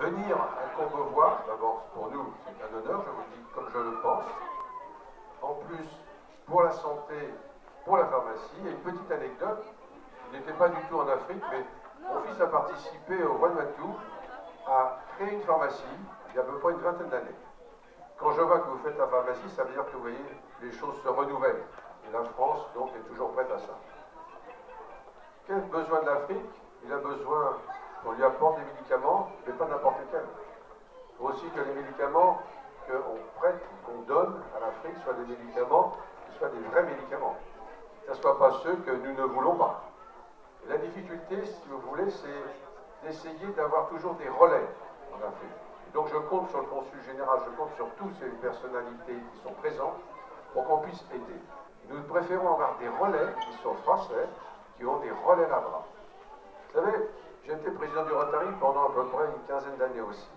Venir à Courbevoie, d'abord pour nous, c'est un honneur, je vous le dis comme je le pense. En plus, pour la santé, pour la pharmacie, et une petite anecdote, il n'était pas du tout en Afrique, mais mon fils a participé au Vanuatu à créer une pharmacie il y a à peu près une vingtaine d'années. Quand je vois que vous faites la pharmacie, ça veut dire que vous voyez, les choses se renouvellent. Et la France, donc, est toujours prête à ça. Quel besoin de l'Afrique Il a besoin qu'on apporte des médicaments, mais pas n'importe lesquels. Il faut aussi que les médicaments qu'on prête, qu'on donne à l'Afrique soient des médicaments qui soient des vrais médicaments. Que ce ne soit pas ceux que nous ne voulons pas. la difficulté, si vous voulez, c'est d'essayer d'avoir toujours des relais en Afrique. donc je compte sur le consul général, je compte sur toutes ces personnalités qui sont présentes pour qu'on puisse aider. Nous préférons avoir des relais qui sont français, qui ont des relais là-bas. Vous savez, président du Rotary pendant à peu près une quinzaine d'années aussi.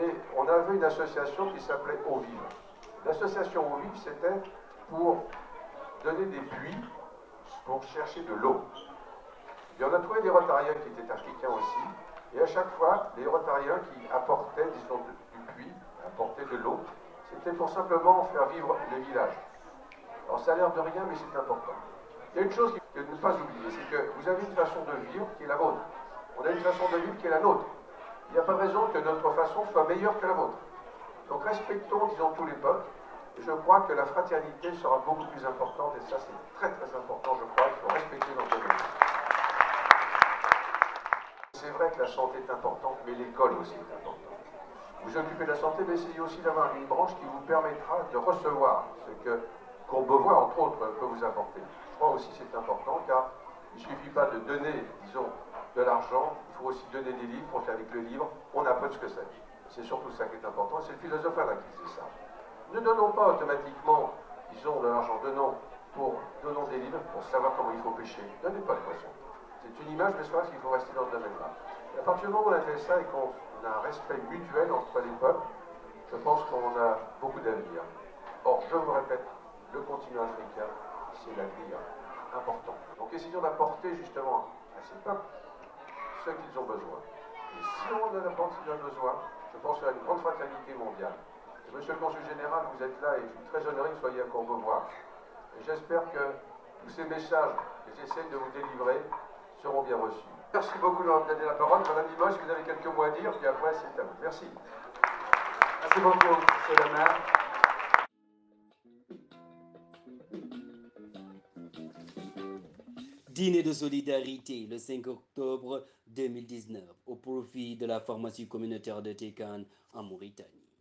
Et on avait une association qui s'appelait Eau Vive. L'association Eau Vive, c'était pour donner des puits pour chercher de l'eau. Et on a trouvé des Rotariens qui étaient africains aussi. Et à chaque fois, les Rotariens qui apportaient, disons, du puits, apportaient de l'eau, c'était pour simplement faire vivre les villages. Alors ça a l'air de rien, mais c'est important. Il y a une chose que ne pas oublier, c'est que vous avez une façon de vivre qui est la vôtre. On a une façon de vivre qui est la nôtre. Il n'y a pas raison que notre façon soit meilleure que la vôtre. Donc respectons, disons, tous les peuples. Je crois que la fraternité sera beaucoup plus importante, et ça c'est très très important, je crois, il faut respecter notre vie. C'est vrai que la santé est importante, mais l'école aussi est importante. Vous occupez de la santé, mais essayez aussi d'avoir une branche qui vous permettra de recevoir ce que Courbevoie, entre autres, peut vous apporter. Je crois aussi que c'est important, car il ne suffit pas de donner, disons, de il faut aussi donner des livres, pour qu'avec le livre, on apprenne ce que c'est. C'est surtout ça qui est important, c'est le philosophe qui dit ça. Ne donnons pas automatiquement, disons, de l'argent, donnons, pour, donnons des livres pour savoir comment il faut pêcher. Donnez pas de poisson. C'est une image, mais c'est qu'il faut rester dans ce domaine-là. À partir du moment où on a fait ça et qu'on a un respect mutuel entre les peuples, je pense qu'on a beaucoup d'avenir. Or, je vous répète, le continent africain, c'est l'avenir important. Donc essayons d'apporter justement à ces peuples ce qu'ils ont besoin. Et si on en apporte ce qu'ils ont besoin, je pense qu'il y a une grande fraternité mondiale. monsieur le consul général, vous êtes là et je suis très honoré que vous soyez à Courbevoie. Et j'espère que tous ces messages que j'essaie de vous délivrer seront bien reçus. Merci beaucoup de m'avoir donné la parole. Madame Limoges, vous avez quelques mots à dire, puis après, c'est à vous. Merci. Merci beaucoup, monsieur le maire. Dîner de solidarité le 5 octobre 2019 au profit de la pharmacie communautaire de Tekan en Mauritanie.